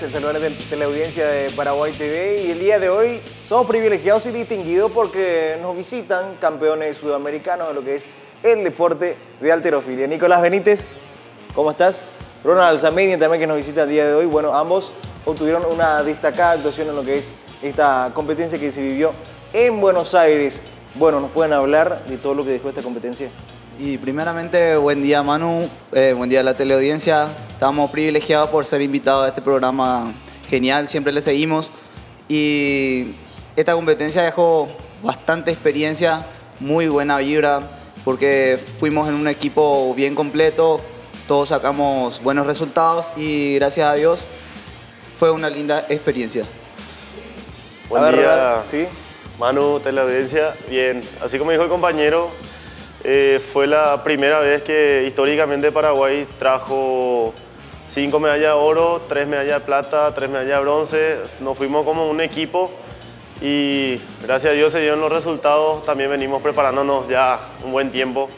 el saludo de teleaudiencia de Paraguay TV y el día de hoy somos privilegiados y distinguidos porque nos visitan campeones sudamericanos de lo que es el deporte de alterofilia. Nicolás Benítez, ¿cómo estás? Ronald Alzameni también que nos visita el día de hoy. Bueno, ambos obtuvieron una destacada actuación en lo que es esta competencia que se vivió en Buenos Aires. Bueno, ¿nos pueden hablar de todo lo que dejó esta competencia? Y primeramente, buen día Manu, eh, buen día a la teleaudiencia. Estamos privilegiados por ser invitados a este programa genial, siempre le seguimos. Y esta competencia dejó bastante experiencia, muy buena vibra, porque fuimos en un equipo bien completo, todos sacamos buenos resultados y gracias a Dios fue una linda experiencia. Buen día, ¿sí? Manu, teleaudiencia. Bien, así como dijo el compañero, eh, fue la primera vez que históricamente Paraguay trajo cinco medallas de oro, tres medallas de plata, tres medallas de bronce. Nos fuimos como un equipo y gracias a Dios se dieron los resultados. También venimos preparándonos ya un buen tiempo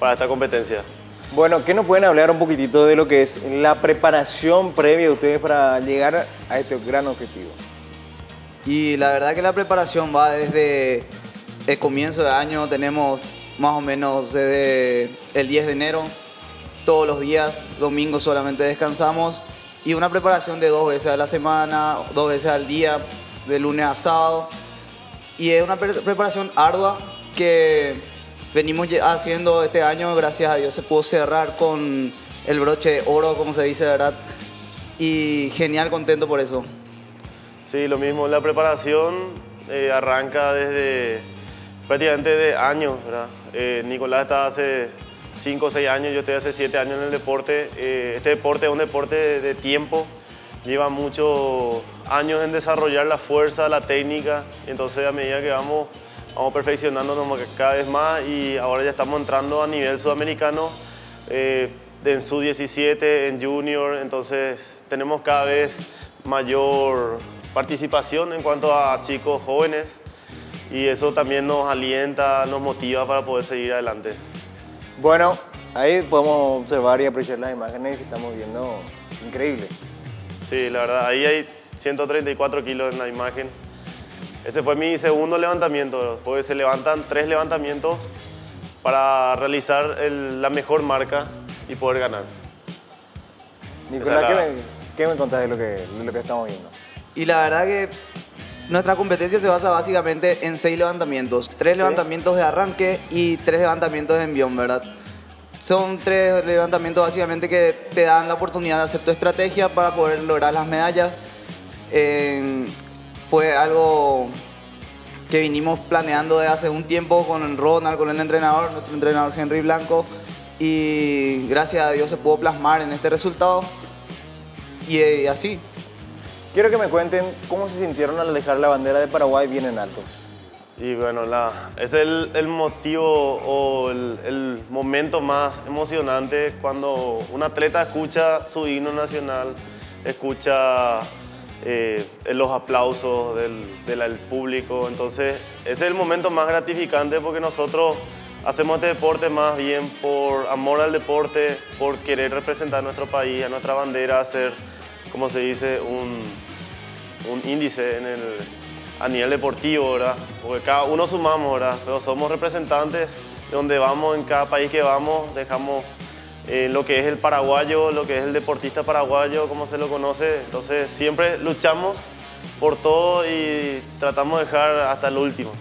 para esta competencia. Bueno, ¿qué nos pueden hablar un poquitito de lo que es la preparación previa de ustedes para llegar a este gran objetivo? Y la verdad que la preparación va desde el comienzo de año, tenemos más o menos desde el 10 de enero, todos los días, domingo solamente descansamos y una preparación de dos veces a la semana, dos veces al día, de lunes a sábado. Y es una preparación ardua que venimos haciendo este año, gracias a Dios se pudo cerrar con el broche de oro, como se dice, ¿verdad? Y genial, contento por eso. Sí, lo mismo, la preparación eh, arranca desde prácticamente de años, ¿verdad? Eh, Nicolás está hace 5 o 6 años, yo estoy hace 7 años en el deporte. Eh, este deporte es un deporte de, tiempo, lleva muchos años en desarrollar la fuerza, la técnica, entonces a medida que vamos, vamos perfeccionándonos cada vez más y ahora ya estamos entrando a nivel sudamericano, eh, en sub-17, en junior, entonces tenemos cada vez mayor participación en cuanto a chicos jóvenes y eso también nos alienta, nos motiva para poder seguir adelante. Bueno, ahí podemos observar y apreciar las imágenes que estamos viendo, increíble. Sí, la verdad, ahí hay 134 kilos en la imagen. Ese fue mi segundo levantamiento, porque se levantan tres levantamientos para realizar la mejor marca y poder ganar. Nicolás, ¿qué, me, ¿qué, me, contás de lo que, de lo que estamos viendo? Y la verdad que nuestra competencia se basa básicamente en seis levantamientos. Tres levantamientos de arranque y tres levantamientos de envión, ¿verdad? Son tres levantamientos básicamente que te dan la oportunidad de hacer tu estrategia para poder lograr las medallas. fue algo que vinimos planeando desde hace un tiempo con Ronald, con el entrenador, nuestro entrenador Henry Blanco, y gracias a Dios se pudo plasmar en este resultado. Y, y así, Quiero que me cuenten cómo se sintieron al dejar la bandera de Paraguay bien en alto. Y bueno, la, es el, el, motivo o el, el, momento más emocionante cuando un atleta escucha su himno nacional, escucha eh, los aplausos del, del, público. Entonces, es el momento más gratificante porque nosotros hacemos este deporte más bien por amor al deporte, por querer representar a nuestro país, a nuestra bandera, hacer, como se dice, un, un índice en el, a nivel deportivo, ¿verdad? Porque cada uno sumamos, ¿verdad? Pero somos representantes de donde vamos, en cada país que vamos, dejamos eh, lo que es el paraguayo, lo que es el deportista paraguayo, como se lo conoce. Entonces siempre luchamos por todo y tratamos de dejar hasta el último.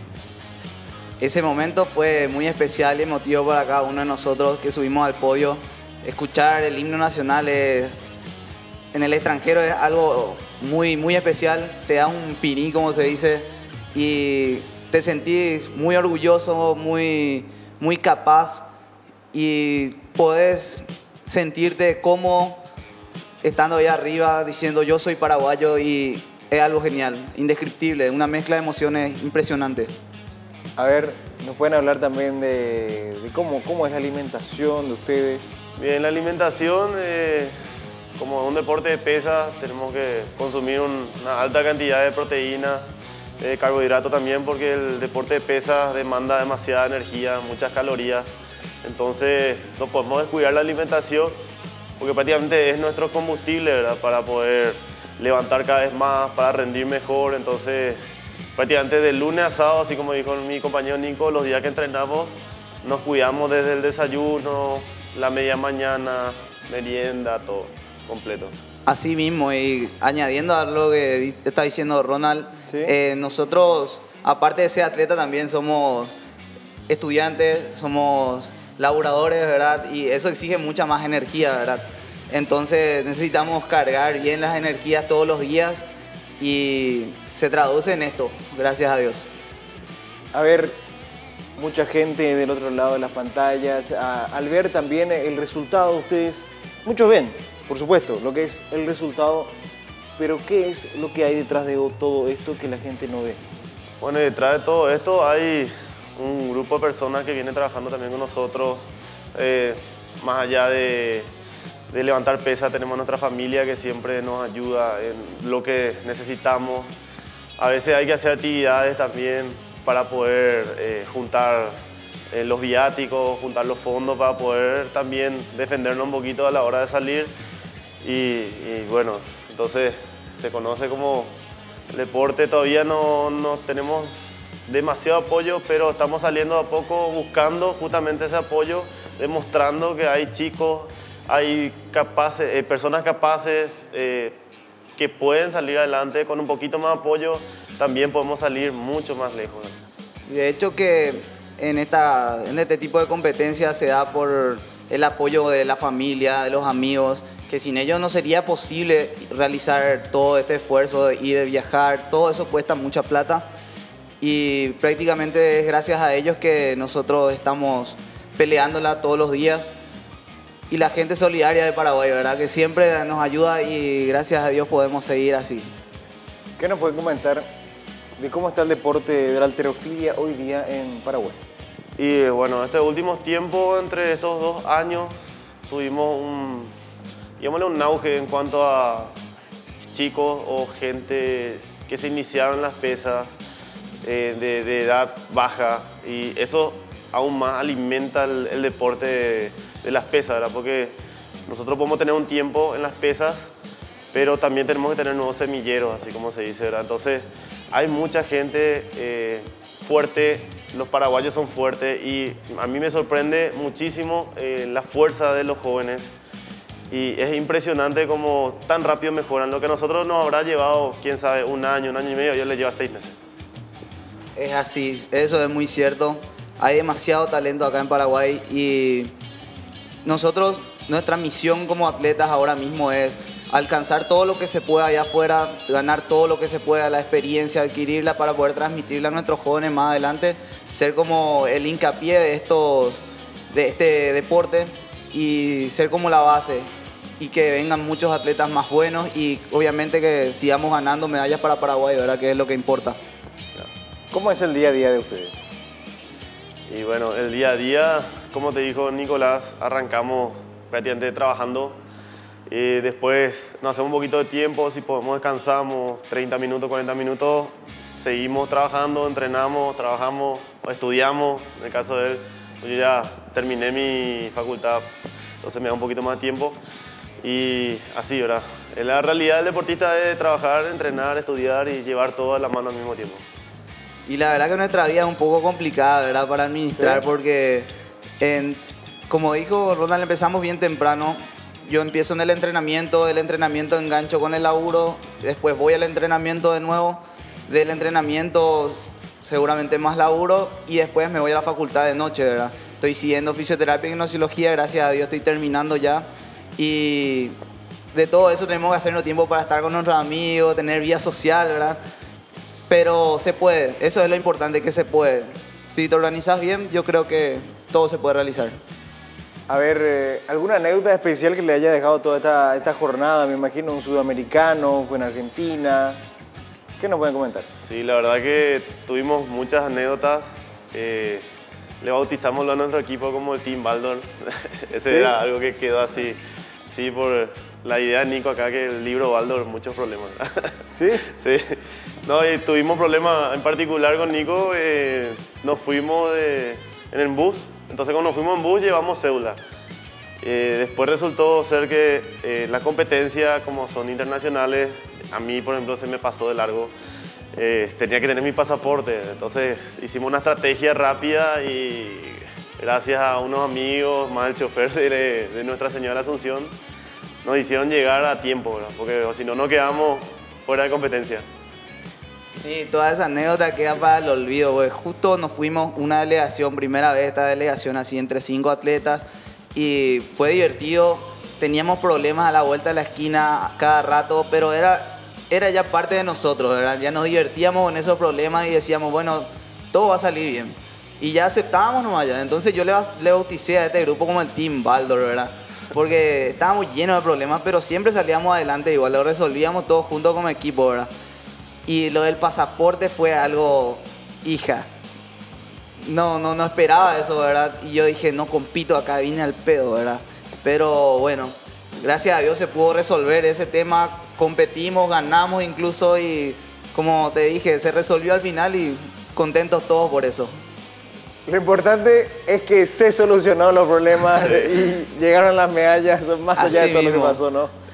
Ese momento fue muy especial y emotivo para cada uno de nosotros que subimos al podio. Escuchar el himno nacional en el extranjero es algo muy, muy especial, te da un piní, como se dice, y te sentís muy orgulloso, muy, muy capaz y podés sentirte como estando ahí arriba diciendo yo soy paraguayo y es algo genial, indescriptible, una mezcla de emociones impresionante. A ver, nos pueden hablar también de, cómo, cómo es la alimentación de ustedes. Bien, la alimentación... Eh como un deporte de pesas tenemos que consumir una alta cantidad de proteína, de carbohidratos también porque el deporte de pesas demanda demasiada energía, muchas calorías. Entonces no podemos descuidar la alimentación porque prácticamente es nuestro combustible para poder levantar cada vez más, para rendir mejor. Entonces, prácticamente de lunes a sábado, así como dijo mi compañero Nico, los días que entrenamos, nos cuidamos desde el desayuno, la media mañana, merienda, todo completo. Así mismo, y añadiendo a lo que está diciendo Ronald, eh, nosotros, aparte de ser atleta, también somos estudiantes, somos laboradores, ¿verdad? Y eso exige mucha más energía, ¿verdad? Entonces necesitamos cargar bien las energías todos los días y se traduce en esto, gracias a Dios. A ver, mucha gente del otro lado de las pantallas, al ver también el resultado, ustedes, muchos ven, por supuesto, lo que es el resultado, pero ¿qué es lo que hay detrás de todo esto que la gente no ve? Bueno, detrás de todo esto hay un grupo de personas que viene trabajando también con nosotros, eh, más allá de levantar pesa, tenemos nuestra familia que siempre nos ayuda en lo que necesitamos. A veces hay que hacer actividades también para poder eh, juntar eh, los viáticos, juntar los fondos para poder también defendernos un poquito a la hora de salir. Y, bueno, entonces se conoce como el deporte, todavía no, no tenemos demasiado apoyo, pero estamos saliendo a poco buscando justamente ese apoyo, demostrando que hay chicos hay capaces, eh, personas capaces eh, que pueden salir adelante con un poquito más apoyo, también podemos salir mucho más lejos. De hecho que en, esta, en este tipo de competencias se da por el apoyo de la familia, de los amigos, que sin ellos no sería posible realizar todo este esfuerzo de ir, a viajar, todo eso cuesta mucha plata y prácticamente es gracias a ellos que nosotros estamos peleándola todos los días y la gente solidaria de Paraguay, ¿verdad? Que siempre nos ayuda y gracias a Dios podemos seguir así. ¿Qué nos puede comentar de cómo está el deporte de la alterofilia hoy día en Paraguay? Y bueno, estos últimos tiempos, entre estos dos años, tuvimos un, un auge en cuanto a chicos o gente que se iniciaron en las pesas eh, de, edad baja y eso aún más alimenta el, deporte de las pesas, ¿verdad? Porque nosotros podemos tener un tiempo en las pesas, pero también tenemos que tener nuevos semilleros, así como se dice, ¿verdad? Entonces, hay mucha gente eh, fuerte, los paraguayos son fuertes y a mí me sorprende muchísimo eh, la fuerza de los jóvenes y es impresionante cómo tan rápido mejoran. Lo que a nosotros nos habrá llevado, quién sabe, un año, un año y medio, yo les lleva seis meses. Es así, eso es muy cierto. Hay demasiado talento acá en Paraguay y nosotros, nuestra misión como atletas ahora mismo es alcanzar todo lo que se pueda allá afuera, ganar todo lo que se pueda, la experiencia, adquirirla para poder transmitirla a nuestros jóvenes más adelante, ser como el hincapié de, estos, de este deporte y ser como la base y que vengan muchos atletas más buenos y obviamente que sigamos ganando medallas para Paraguay, ¿verdad? Que es lo que importa. ¿Cómo es el día a día de ustedes? Y bueno, el día a día como te dijo Nicolás, arrancamos prácticamente trabajando. Y después nos hacemos un poquito de tiempo, si podemos descansamos 30 minutos, 40 minutos, seguimos trabajando, entrenamos, trabajamos, estudiamos. En el caso de él, yo ya terminé mi facultad, entonces me da un poquito más de tiempo. Y así, ¿verdad? La realidad del deportista es trabajar, entrenar, estudiar y llevar todo a la mano al mismo tiempo. Y la verdad que nuestra vida es un poco complicada, ¿verdad? Para administrar porque como dijo Ronald, empezamos bien temprano. Yo empiezo en el entrenamiento, del entrenamiento engancho con el laburo, después voy al entrenamiento de nuevo, del entrenamiento seguramente más laburo y después me voy a la facultad de noche, ¿verdad? Estoy siguiendo fisioterapia y gimnasiología, gracias a Dios estoy terminando ya y de todo eso tenemos que hacernos tiempo para estar con nuestros amigos, tener vida social, ¿verdad? Pero se puede, eso es lo importante, que se puede. Si te organizas bien, yo creo que todo se puede realizar. A ver, eh, ¿alguna anécdota especial que le haya dejado toda esta, esta jornada? Me imagino un sudamericano, fue en Argentina. ¿Qué nos pueden comentar? Sí, la verdad que tuvimos muchas anécdotas. Eh, le bautizamos a nuestro equipo como el Team Baldor. Ese era algo que quedó así, sí, por la idea de Nico acá que el libro Baldor, muchos problemas. ¿Sí? Sí. No, y tuvimos problemas en particular con Nico. Eh, nos fuimos en el bus entonces cuando fuimos en bus llevamos cédula. Eh, después resultó ser que eh, la competencia, como son internacionales, a mí, por ejemplo, se me pasó de largo. Eh, tenía que tener mi pasaporte. Entonces hicimos una estrategia rápida y gracias a unos amigos, más el chofer de, Nuestra Señora Asunción, nos hicieron llegar a tiempo, porque si no, no quedamos fuera de competencia. Sí, toda esa anécdota queda para el olvido, porque justo nos fuimos una delegación, primera vez esta delegación así entre cinco atletas y fue divertido. Teníamos problemas a la vuelta de la esquina cada rato, pero era, era ya parte de nosotros, ¿verdad? Ya nos divertíamos con esos problemas y decíamos, bueno, todo va a salir bien. Y ya aceptábamos nomás ya. Entonces yo le, le bauticé a este grupo como el Team Baldor, ¿verdad? Porque estábamos llenos de problemas, pero siempre salíamos adelante igual, lo resolvíamos todos juntos como equipo, ¿verdad? Y lo del pasaporte fue algo, hija. No, no, no esperaba eso, ¿verdad? Y yo dije, no compito acá, vine al pedo, ¿verdad? Pero bueno, gracias a Dios se pudo resolver ese tema. Competimos, ganamos incluso y como te dije, se resolvió al final y contentos todos por eso. Lo importante es que se solucionaron los problemas y llegaron las medallas más allá de todo lo que pasó, ¿no?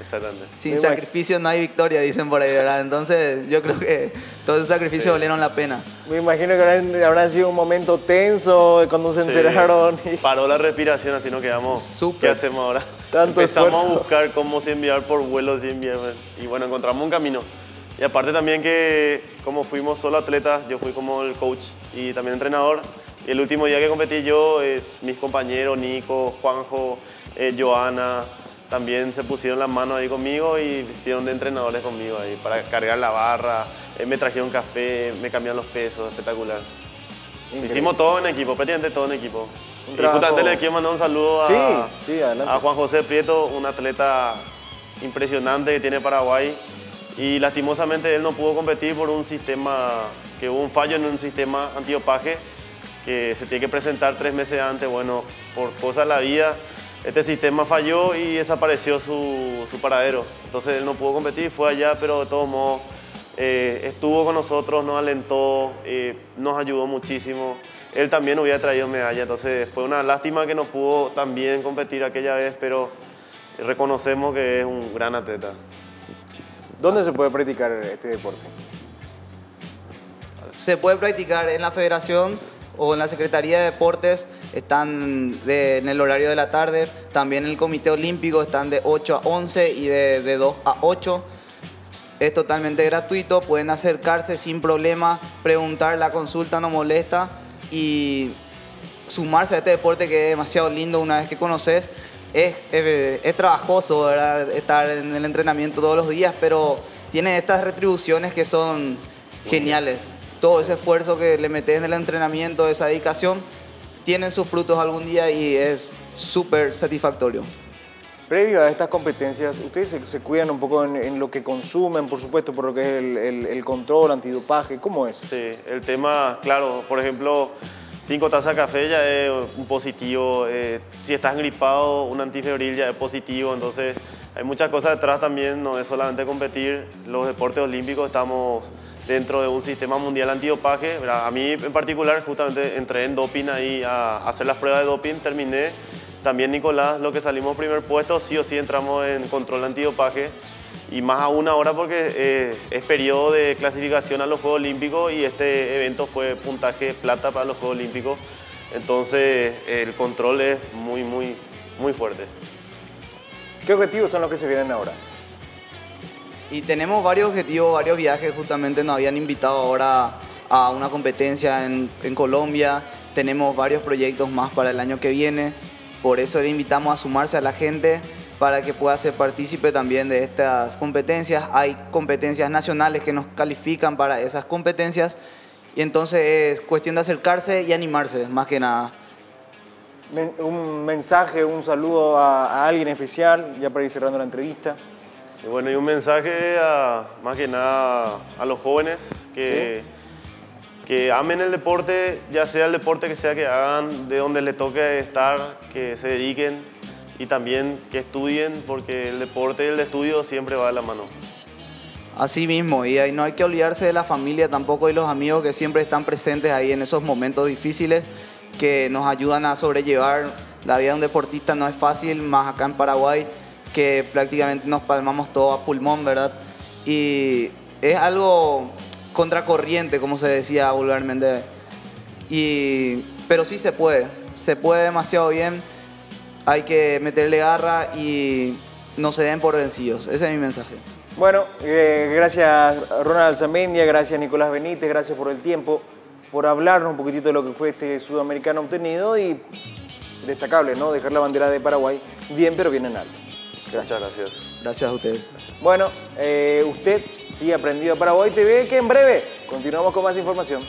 Sin sacrificio no hay victoria, dicen por ahí, ¿verdad? Entonces yo creo que todos esos sacrificios valieron la pena. Me imagino que habrá, sido un momento tenso cuando se enteraron. Paró la respiración, así no quedamos. ¿Qué hacemos ahora? Tanto Empezamos a buscar cómo se enviar por vuelo sin enviar. Y bueno, encontramos un camino. Y aparte también que como fuimos solo atletas, yo fui como el coach y también entrenador. Y el último día que competí yo, eh, mis compañeros, Nico, Juanjo, eh, Joana, también se pusieron las manos ahí conmigo y hicieron de entrenadores conmigo ahí para cargar la barra, eh, me trajeron café, me cambiaron los pesos, espectacular. Hicimos todo en equipo, prácticamente todo en equipo. Un y justamente le quiero mandar un saludo a, a Juan José Prieto, un atleta impresionante que tiene Paraguay. Y lastimosamente él no pudo competir por un sistema, que hubo un fallo en un sistema antiopaje que se tiene que presentar tres meses antes, bueno, por cosas de la vida este sistema falló y desapareció su, paradero. Entonces él no pudo competir, fue allá, pero de todos modos eh, estuvo con nosotros, nos alentó, eh, nos ayudó muchísimo. Él también hubiera traído medalla, entonces fue una lástima que no pudo también competir aquella vez, pero reconocemos que es un gran atleta. ¿Dónde se puede practicar este deporte? Se puede practicar en la federación o en la Secretaría de Deportes están en el horario de la tarde, también en el Comité Olímpico están de 8 a 11 y de, de 2 a 8. Es totalmente gratuito, pueden acercarse sin problema, preguntar, la consulta no molesta y sumarse a este deporte que es demasiado lindo una vez que conoces. Es, es, trabajoso ¿verdad? estar en el entrenamiento todos los días, pero tiene estas retribuciones que son geniales todo ese esfuerzo que le metes en el entrenamiento, esa dedicación, tienen sus frutos algún día y es súper satisfactorio. Previo a estas competencias, ustedes se, cuidan un poco en, lo que consumen, por supuesto, por lo que es el, control, antidopaje, ¿cómo es? Sí, el tema, claro, por ejemplo, cinco tazas de café ya es un positivo, eh, si estás gripado, un antifebril ya es positivo, entonces hay muchas cosas detrás también, no es solamente competir, los deportes olímpicos estamos dentro de un sistema mundial antidopaje. A mí en particular justamente entré en doping ahí a hacer las pruebas de doping, terminé. También Nicolás, lo que salimos primer puesto, sí o sí entramos en control antidopaje y más aún ahora porque eh, es periodo de clasificación a los Juegos Olímpicos y este evento fue puntaje plata para los Juegos Olímpicos. Entonces el control es muy, muy, muy fuerte. ¿Qué objetivos son los que se vienen ahora? Y tenemos varios objetivos, varios viajes. Justamente nos habían invitado ahora a una competencia en, Colombia. Tenemos varios proyectos más para el año que viene. Por eso le invitamos a sumarse a la gente para que pueda ser partícipe también de estas competencias. Hay competencias nacionales que nos califican para esas competencias y entonces es cuestión de acercarse y animarse, más que nada. Un mensaje, un saludo a, a alguien especial, ya para ir cerrando la entrevista. Y bueno, y un mensaje más que nada a los jóvenes que, que amen el deporte, ya sea el deporte que sea que hagan, de donde les toque estar, que se dediquen y también que estudien, porque el deporte y el estudio siempre va de la mano. Así mismo, y ahí no hay que olvidarse de la familia tampoco y los amigos que siempre están presentes ahí en esos momentos difíciles que nos ayudan a sobrellevar. La vida de un deportista no es fácil, más acá en Paraguay que prácticamente nos palmamos todo a pulmón, ¿verdad? Y es algo contracorriente, como se decía vulgarmente. Y, pero sí se puede, se puede demasiado bien. Hay que meterle garra y no se den por vencidos. Ese es mi mensaje. Bueno, eh, gracias Ronald Zamendia, gracias Nicolás Benítez, gracias por el tiempo, por hablarnos un poquitito de lo que fue este sudamericano obtenido y destacable, ¿no? Dejar la bandera de Paraguay bien, pero bien en alto. Gracias. gracias. Gracias a ustedes. Bueno, eh, usted sí aprendido Paraguay TV, que en breve continuamos con más información.